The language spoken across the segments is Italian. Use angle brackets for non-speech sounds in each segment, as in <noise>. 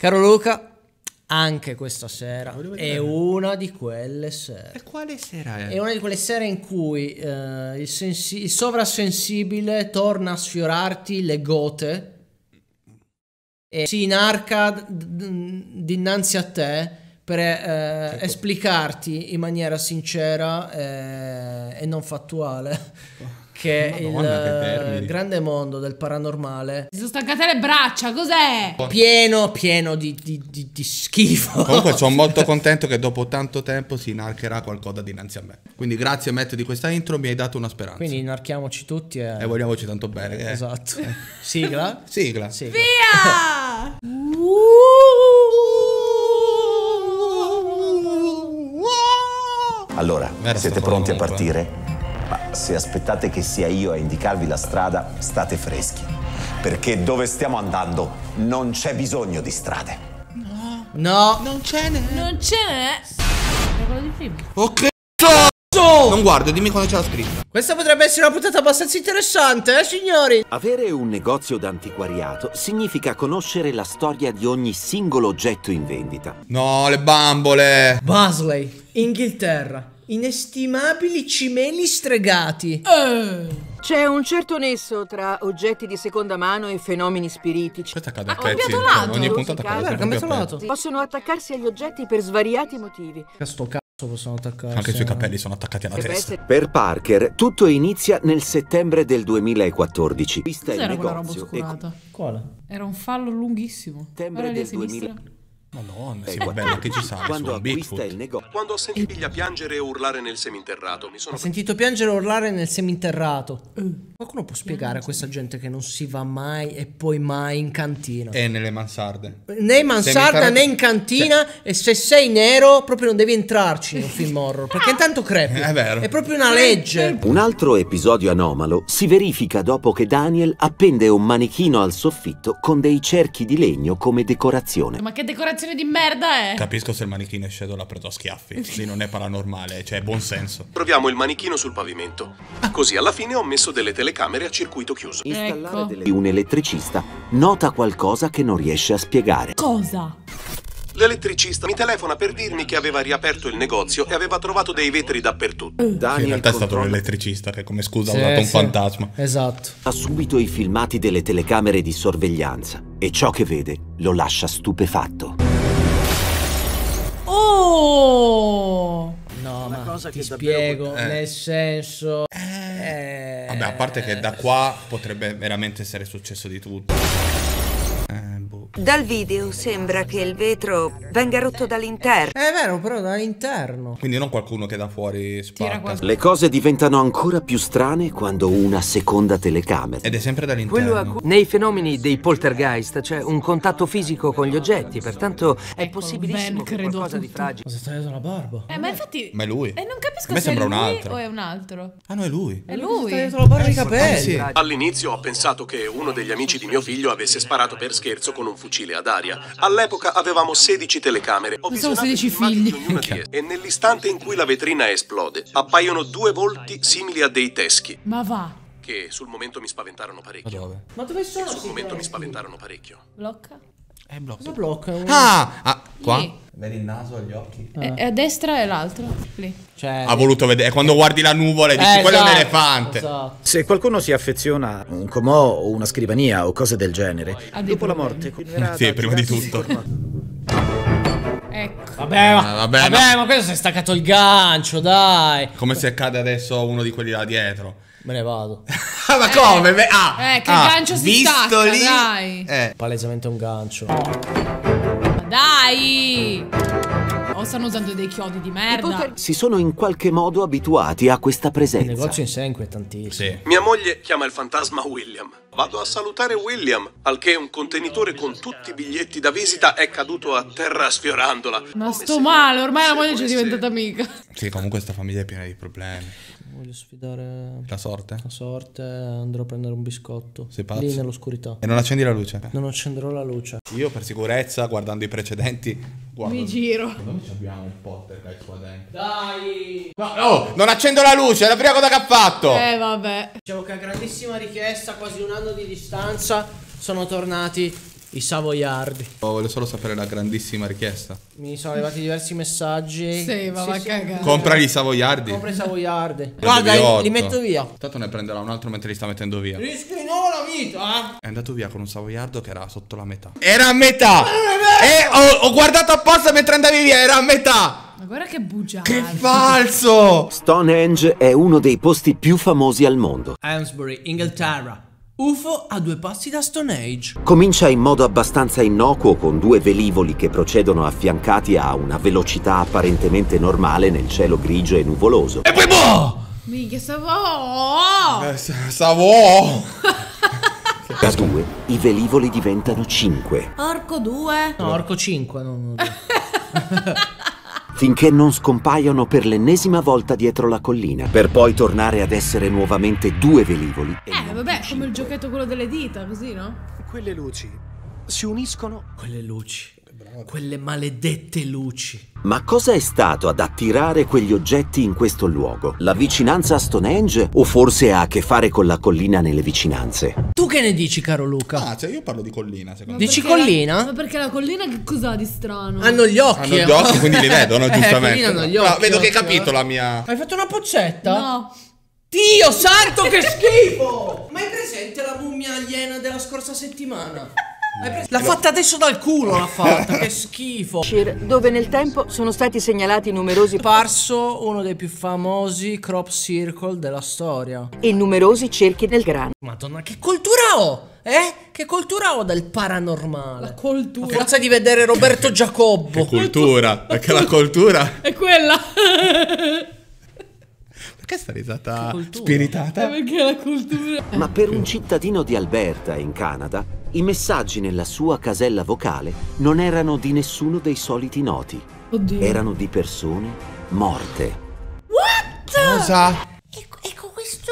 Caro Luca, anche questa sera è una di quelle sere. E quale sera è? È una di quelle sere in cui eh, il, sensi- il sovrasensibile torna a sfiorarti le gote e si inarca d- d- dinanzi a te per eh, esplicarti in maniera sincera eh, e non fattuale che il Madonna, che termini. eh, grande mondo del paranormale Si sono staccate le braccia, cos'è? pieno pieno di, di- di- di schifo Comunque sono molto contento che dopo tanto tempo si inarcherà qualcosa dinanzi a me. Quindi grazie Matt di questa intro, mi hai dato una speranza. quindi inarchiamoci tutti e, E vogliamoci tanto bene. eh. esatto sigla <laughs> Sigla. sigla Via! Allora, Era siete pronti a comunque. partire? Se aspettate che sia io a indicarvi la strada, state freschi. Perché dove stiamo andando non c'è bisogno di strade. no Non ce n'è. Non ce n'è. Ok. Non guardo, dimmi quando c'è la scritta. Questa potrebbe essere una puntata abbastanza interessante, eh, signori? Avere un negozio d'antiquariato significa conoscere la storia di ogni singolo oggetto in vendita. No, le bambole. Basley, Inghilterra. Inestimabili cimeli stregati. C'è un certo nesso tra oggetti di seconda mano e fenomeni spiritici. Questa cade a ho pezzi. cambiato lato. Ogni puntata cade Vero, sempre più a cambiato pezzi. lato. Possono attaccarsi agli oggetti per svariati motivi. A sto cazzo possono attaccare. Anche i suoi capelli sono attaccati alla testa. essere Per Parker tutto inizia nel settembre del 2014. Vista il Cos'era quella roba negozio e? Quale? Era un fallo lunghissimo. Settembre del sinistra. 2000. Madonna, e sì, vabbè, ma che ci sa? Quando Su acquista Bigfoot. il negozio. Quando ho sentito figlia piangere e urlare nel seminterrato, mi sono Ho sentito piangere e urlare nel seminterrato. Qualcuno può spiegare a questa gente che non si va mai e poi mai in cantina? E nelle mansarde. Né in mansarda né in cantina e se sei nero proprio non devi entrarci in un film horror perché intanto crepi. <laughs> È vero. È proprio una legge. Un altro episodio anomalo si verifica dopo che Daniel appende un manichino al soffitto con dei cerchi di legno come decorazione. Ma che decorazione di merda è? Capisco se il manichino è Shadow l'ha preso a schiaffi. Lì non è paranormale, cioè è buon senso. troviamo il manichino sul pavimento. Così alla fine ho messo delle telecamere a circuito chiuso. Installare Ecco. Un elettricista nota qualcosa che non riesce a spiegare. Cosa? L'elettricista mi telefona per dirmi che aveva riaperto il negozio e aveva trovato dei vetri dappertutto. Sì, in realtà è stato controlla l'elettricista che come scusa Sì, ha usato un sì. fantasma. Esatto. subito i filmati delle telecamere di sorveglianza e ciò che vede lo lascia stupefatto. Oh! No, ma cosa ti spiego, Eh. nel senso... eh, Vabbè, a parte che da qua potrebbe veramente essere successo di tutto. Eh. Dal video sembra che il vetro venga rotto dall'interno. È vero, però dall'interno. Quindi non qualcuno che da fuori spacca. Le cose diventano ancora più strane quando una seconda telecamera Ed è sempre dall'interno. nei fenomeni dei poltergeist c'è un contatto fisico con gli oggetti, pertanto è Ecco, possibilissimo Ben, che qualcosa di fragile. Ma si è tagliato la barba. Eh, ma infatti... Ma è lui. E non capisco se è sembra lui un altro. o è un altro. Ah, no, è lui. È Si è lui. tagliato la barba e i Eh, capelli. sì. All'inizio ho pensato che uno degli amici di mio figlio avesse sparato per scherzo con un fucile ad aria. All'epoca avevamo 16 telecamere. Ho i 16 filmati figli. di ognuna di esse. E nell'istante in cui la vetrina esplode, appaiono due volti simili a dei teschi, Ma va. che sul momento mi spaventarono Ma parecchio. dove? Ma dove sono Sul questi momento mi spaventarono parecchio. Blocca. È blocco. Cosa blocca? Un- Ah, ah, qua? Lì. Vedi il naso e gli occhi? E, e a destra è l'altro. Lì. Cioè, Ha voluto vedere. È quando guardi la nuvola e dici, Eh, quello è un esatto, elefante. Esatto. Se qualcuno si affeziona a un comò o una scrivania o cose del genere, dopo la problemi. morte continuerà Sì, prima di tutto. Ecco. Vabbè, ma, Ah, vabbè, vabbè, no. ma questo si è staccato il gancio, dai. Come se cade adesso uno di quelli là dietro. Me ne vado. <laughs> Ma come? Beh, Ah, Eh, che ah, gancio si visto stacca, lì? dai. Eh, Palesemente un gancio. Ma dai! O stanno usando dei chiodi di merda. Si sono in qualche modo abituati a questa Il presenza. negozio in sé è inquietantissimo. sì. Mia moglie chiama il fantasma William. Vado a salutare William, al che un contenitore con tutti i biglietti da visita è caduto a terra sfiorandola. Ma sto male, ormai la moglie ci è diventata amica. Sì, comunque sta famiglia è piena di problemi. Voglio sfidare La sorte? la sorte. Andrò a prendere un biscotto. Sei pazzo? Lì nell'oscurità. E non accendi la luce? Non accenderò la luce. Io per sicurezza, guardando i precedenti, guardo... Mi giro. Ci abbiamo un poltergeist qua dentro. Dai! No, oh, non accendo la luce, è la prima cosa che ha fatto! Eh, vabbè. Dicevo che a grandissima richiesta, quasi un anno di distanza, sono tornati I savoiardi. Oh, voglio solo sapere la grandissima richiesta. Mi sono arrivati diversi messaggi. Sì, va, va a cagare. Compra gli savoiardi. Compra i savoiardi. Guarda, li, metto via. Tanto ne prenderà un altro mentre li sta mettendo via. Rischi di nuovo la vita, eh? È andato via con un savoiardo che era sotto la metà. Era a metà! E ho, ho guardato apposta mentre andavi via, era a metà! Ma guarda che bugiardo. Che falso! Stonehenge è uno dei posti più famosi al mondo. Amesbury, Inghilterra. UFO a due passi da Stone Age. Comincia in modo abbastanza innocuo con due velivoli che procedono affiancati a una velocità apparentemente normale nel cielo grigio e nuvoloso. E poi boh! Minchia, stavo. Eh, sa- Savo! Da due i velivoli diventano cinque, Orco 2. No, Orco 5, non... <laughs> <laughs> finché non scompaiono per l'ennesima volta dietro la collina, per poi tornare ad essere nuovamente due velivoli. e Eh, vabbè, come il giochetto quello delle dita, così, no? Quelle luci si uniscono Quelle luci. Quelle maledette luci. Ma cosa è stato ad attirare quegli oggetti in questo luogo? La vicinanza a Stonehenge o forse ha a che fare con la collina nelle vicinanze? Tu che ne dici, caro Luca? Ah, cioè io parlo di collina, secondo me. Dici perché la- collina? ma perché la collina che cos'ha di strano? Hanno gli occhi. Hanno gli occhi, quindi li vedono, <laughs> Eh, giustamente. collina hanno gli No, occhi. vedo che hai capito eh. la mia... Hai fatto una pozzetta? No. Dio santo, <laughs> che schifo! Ma hai presente la mummia aliena della scorsa settimana? Pres- L'ha fatta adesso dal culo, l'ha fatta, che <laughs> schifo. dove nel tempo sono stati segnalati numerosi Parso uno dei più famosi crop circle della storia. e numerosi cerchi nel grano. Madonna, che cultura ho? Eh? Che cultura ho del paranormale? La cultura. A forza di vedere Roberto Giacobbo. Cultura, perché la cultura... È quella. <laughs> Perché sta risata Che cultura. spiritata? perché la cultura. Ma per un cittadino di Alberta, in Canada, i messaggi nella sua casella vocale non erano di nessuno dei soliti noti. Oddio. Erano di persone morte. Cosa? Ecco, ecco, questo.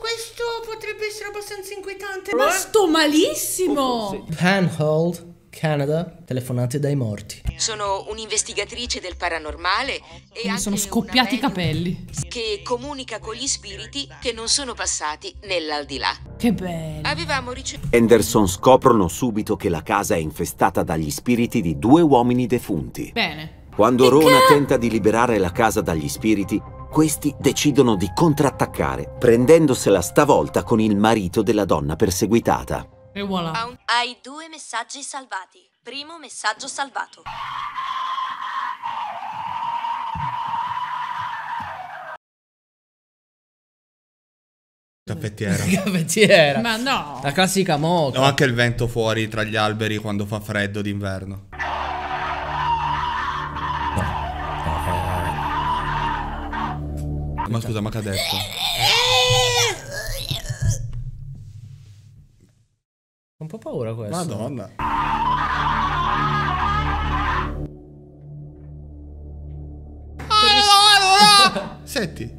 Questo potrebbe essere abbastanza inquietante. Ma sto malissimo. Panhold, Canada, telefonate dai morti. Sono un'investigatrice del paranormale e Mi anche sono scoppiati i capelli. che comunica con gli spiriti che non sono passati nell'aldilà. Che bello. Avevamo ricevuto Anderson scoprono subito che la casa è infestata dagli spiriti di due uomini defunti. Bene. Quando Rona tenta di liberare la casa dagli spiriti, questi decidono di contrattaccare, prendendosela stavolta con il marito della donna perseguitata. E voilà. Hai due messaggi salvati. Primo messaggio salvato. Caffettiera. <laughs> Caffettiera. Ma no. La classica moca. Ho anche il vento fuori tra gli alberi quando fa freddo d'inverno. Ma scusa, ma che ha detto? Un po' paura questo. Madonna. Senti.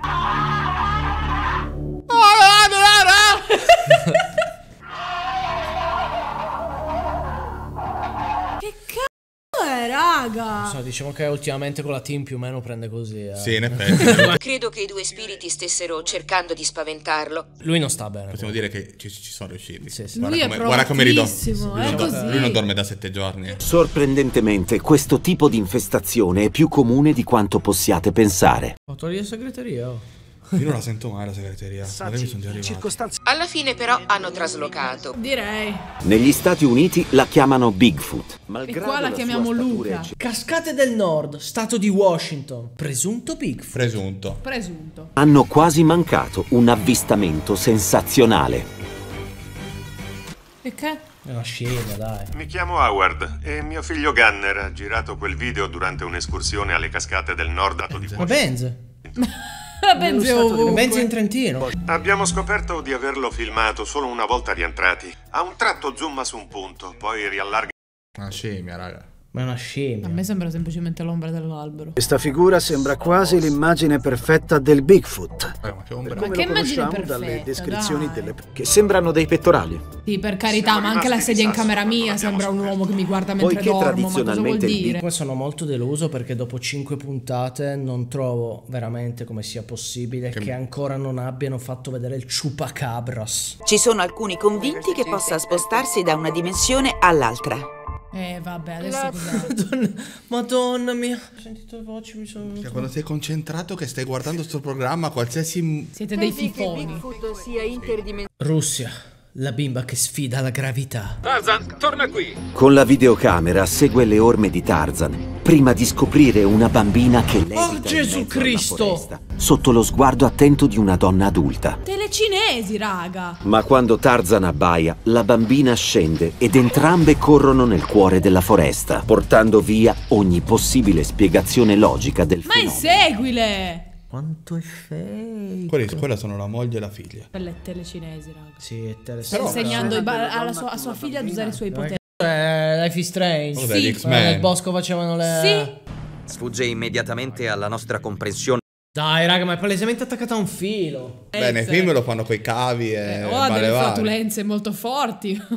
Raga? So, diciamo che ultimamente con la team più o meno prende così. eh. Sì, in effetti. <laughs> Credo che i due spiriti stessero cercando di spaventarlo. Lui non sta bene. Possiamo dire che ci, ci sono riusciti. Sì, sì. Guarda Lui è come, guarda come provatissimo, Lui è non, do- così. lui non dorme da sette giorni. Sorprendentemente, questo tipo di infestazione è più comune di quanto possiate pensare. Autoria segreteria. Io non la sento mai la segreteria. Magari mi sono già arrivati. circostanze Alla fine però hanno traslocato. Direi. Negli Stati Uniti la chiamano Bigfoot. E qua la chiamiamo Luca. Cascate del Nord, stato di Washington. Presunto Bigfoot. Presunto. Presunto. Hanno quasi mancato un avvistamento sensazionale. E che? È una scena, dai. Mi chiamo Howard e mio figlio Gunner ha girato quel video durante un'escursione alle cascate del nord dato di Ma Benz. <laughs> <laughs> Benzi ovunque. Benz in Trentino. Abbiamo scoperto di averlo filmato solo una volta rientrati. A un tratto zooma su un punto, poi riallarga Una scemia, raga. Ma è una scimmia. A me sembra semplicemente l'ombra dell'albero. Questa figura sembra quasi l'immagine perfetta del Bigfoot. Eh, ma che ombra. Ma Come che lo immagine conosciamo dalle perfetta, descrizioni dai. delle che sembrano dei pettorali. Sì, per carità, ma anche la sedia in camera mia sembra un uomo che mi guarda mentre Poiché dormo. Ma cosa vuol tradizionalmente il dire? Comunque sono molto deluso perché dopo 5 puntate non trovo veramente come sia possibile che, ancora non abbiano fatto vedere il chupacabras. Ci sono alcuni convinti che possa spostarsi da una dimensione all'altra. Eh, vabbè, adesso La-? Madonna, Madonna mia. Ho sentito le voci, mi sono... Cioè, quando sei concentrato che stai guardando sto programma, qualsiasi... Siete dei Credi che fifoni. Russia, la bimba che sfida la gravità. Tarzan, torna qui! Con la videocamera segue le orme di Tarzan prima di scoprire una bambina che levita Oh in Gesù Cristo! foresta, sotto lo sguardo attento di una donna adulta. Telecinesi, raga. Ma quando Tarzan abbaia, la bambina scende ed entrambe corrono nel cuore della foresta, portando via ogni possibile spiegazione logica del Ma fenomeno. inseguile! Quanto è fake. Quelli, quella sono la moglie e la figlia. Quelle telecinesi, raga. Sì, è Sta insegnando i ba- alla sua, a sua figlia ad usare i suoi poteri. Eh, Life is Strange. Cos'è, Sì. Eh, Nel bosco facevano le... Sì. Sfugge immediatamente alla nostra comprensione. Dai, raga, ma è palesemente attaccata a un filo. Beh, nei film lo fanno coi cavi e Eh, o ha vale delle vari. flatulenze molto forti. <laughs>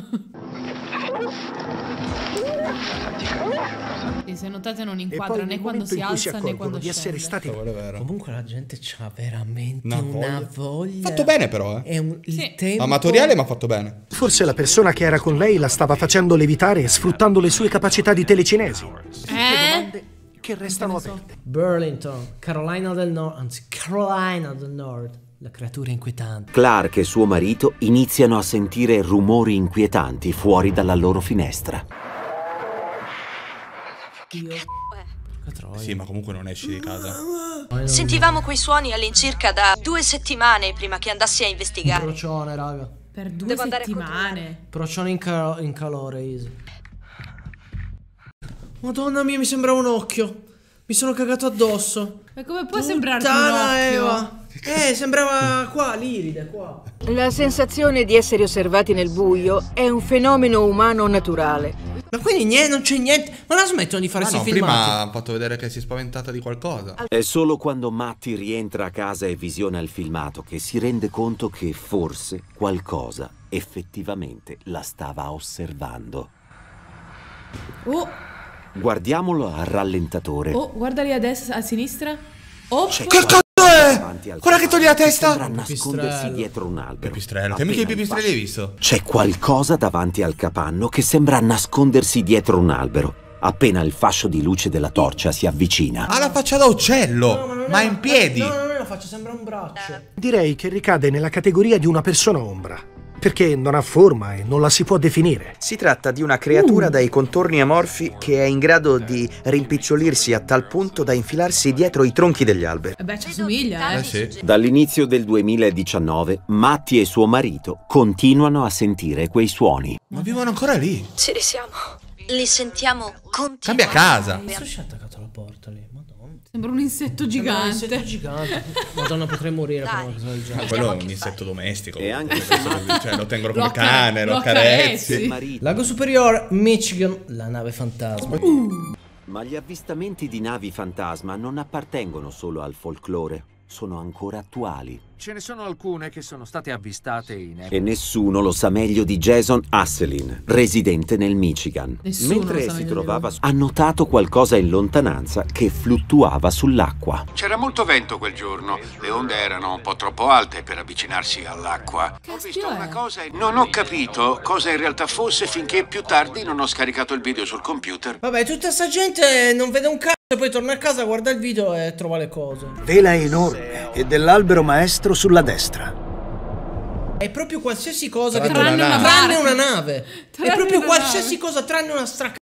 Se notate non inquadra né quando si in cui si alza né quando di essere scende. stati è vero. Comunque la gente c'ha veramente Una una, voglia. voglia. Fatto bene però, eh. È un, il Sì. tempo... Amatoriale ma fatto bene. Forse la persona che era con lei la stava facendo levitare sfruttando le sue capacità di telecinesi. Eh? Che restano aperte. Burlington, Carolina del Nord, anzi Carolina del Nord. La creatura inquietante. Clark e suo marito iniziano a sentire rumori inquietanti fuori dalla loro finestra. Sì, ma comunque non esci di casa. Sentivamo quei suoni all'incirca da due settimane prima che andassi a investigare. Procione, raga. Per due Devo settimane. Procione in, ca- in calore, easy. Madonna mia, mi sembra un occhio. Mi sono cagato addosso. Ma come può sembrarti un occhio? Eva. Eh, sembrava qua, l'iride, qua. La sensazione di essere osservati nel buio è un fenomeno umano naturale. Ma quindi niente, non c'è niente. Ma la smettono di fare Ah, questi no, prima filmati. hanno fatto vedere che si è spaventata di qualcosa. È solo quando Matti rientra a casa e visiona il filmato che si rende conto che forse qualcosa effettivamente la stava osservando. Oh, Guardiamolo a rallentatore. oh, guarda lì a destra, a sinistra. Oh, Che cazzo è? Guarda che toglie la testa! Sembra nascondersi dietro un albero. Pipistrello. Che mica i pipistrelli hai visto? C'è qualcosa davanti al capanno che sembra nascondersi dietro un albero. Appena il fascio di luce della torcia si avvicina. Ha la faccia da uccello! ma in piedi! No, no, no, la faccia, sembra un braccio. Direi che ricade nella categoria di una persona ombra, perché non ha forma e non la si può definire. Si tratta di una creatura dai contorni amorfi che è in grado di rimpicciolirsi a tal punto da infilarsi dietro i tronchi degli alberi. Eh beh, ci assomiglia, eh. Eh sì. Dall'inizio del 2019, Matti e suo marito continuano a sentire quei suoni. Ma vivono ancora lì. Ci risiamo. Li sentiamo continuamente. Cambia casa. Cazzo c'è attaccato alla porta lì? Madonna. Sembra un insetto Sembra un gigante. insetto gigante. Madonna, potrei morire per una cosa del genere. Ma quello è un insetto domestico. E anche cioè, lo tengono come Lo cane, lo lo accarezzi. accarezzi. Marito. Lago Superiore, Michigan, la nave fantasma. Ma gli avvistamenti di navi fantasma non appartengono solo al folklore, sono ancora attuali. Ce ne sono alcune che sono state avvistate in E nessuno lo sa meglio di Jason Asselin, residente nel Michigan. Nessuno Mentre si trovava, ha notato qualcosa in lontananza che fluttuava sull'acqua. C'era molto vento quel giorno, le onde erano un po' troppo alte per avvicinarsi all'acqua. Ho visto una cosa e non ho capito cosa in realtà fosse finché più tardi non ho scaricato il video sul computer. Vabbè, tutta sta gente non vede un cazzo e poi torna a casa, guarda il video e trova le cose. Vela enorme e dell'albero maestro sulla destra. È proprio qualsiasi cosa che Tranne una nave. tranne una nave. Tranne È proprio qualsiasi cosa tranne una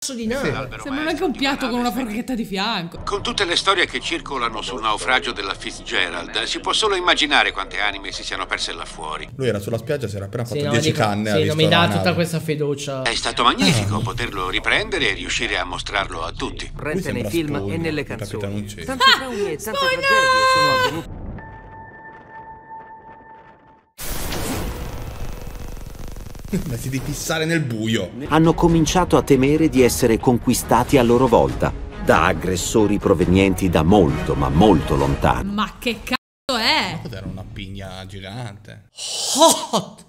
stracazzo di nave. Sembra anche un piatto con una forchetta di fianco. Con tutte le storie che circolano sul naufragio della Fitzgerald, si può solo immaginare quante anime si siano perse là fuori. Lui era sulla spiaggia, si era appena fatto Sì, no, 10 dico- canne. sì, non mi dà tutta nave. questa fiducia. È stato magnifico poterlo riprendere e riuscire a mostrarlo a tutti. Rente nei film Spoon, e nelle canzoni. Tante traumi e tante tragedie sono avvenute. <laughs> Smetti di pissare nel buio. hanno cominciato a temere di essere conquistati a loro volta da aggressori provenienti da molto ma molto lontano. Ma che cazzo è? Cos'era una pigna gigante? Hot!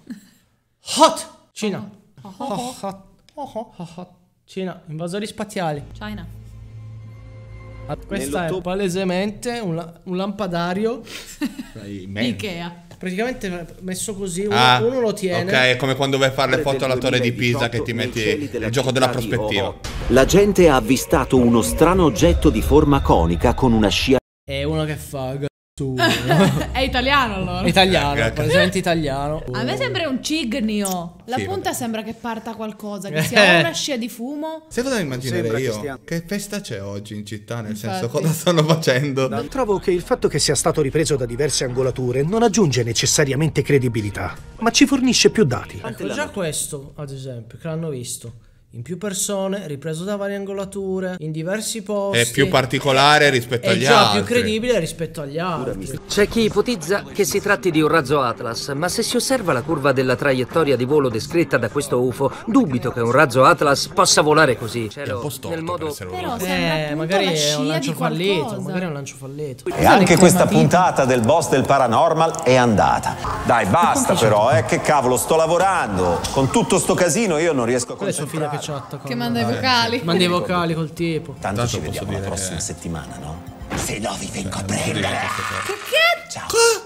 Hot! Cina. Hot. Hot. Hot. Cina, invasori spaziali. China. Ah, Questa è palesemente un, la- un lampadario <laughs> Ikea. Praticamente messo così, uno, Ah, uno lo tiene. Ok, è come quando vai a fare le foto alla torre di 2018 Pisa che ti metti il gioco della prospettiva. La gente ha avvistato uno strano oggetto di forma conica con una scia È uno che fa cazzo. <laughs> è italiano allora. È italiano, palesemente italiano. A me sembra un cignio. La Sì, punta sembra che parta qualcosa, che <laughs> sia una scia di fumo. Sai cosa immaginerei Sembra che io? stia- Che festa c'è oggi in città? Nel Infatti. senso, cosa stanno facendo? Trovo che il fatto che sia stato ripreso da diverse angolature non aggiunge necessariamente credibilità, ma ci fornisce più dati. Ecco, già questo, ad esempio, che l'hanno visto. In più persone, ripreso da varie angolature, in diversi posti. È più particolare rispetto È agli già altri. più credibile rispetto agli altri. C'è chi ipotizza che si tratti di un razzo Atlas, ma se si osserva la curva della traiettoria di volo descritta da questo UFO, dubito che un razzo Atlas possa volare così. Cielo, nel modo Però sembra Eh, magari è un lancio fallito. Magari è un lancio fallito. E anche questa puntata del boss del paranormal è andata. Dai, basta però, eh, che cavolo, sto lavorando. Con tutto sto casino io non riesco a è concentrarmi. Chatta con Che manda i vocali. Manda i vocali col tipo. Tanto Tanto ci vediamo la prossima che- settimana, no? Se no vi vengo a prendere. Che cazzo?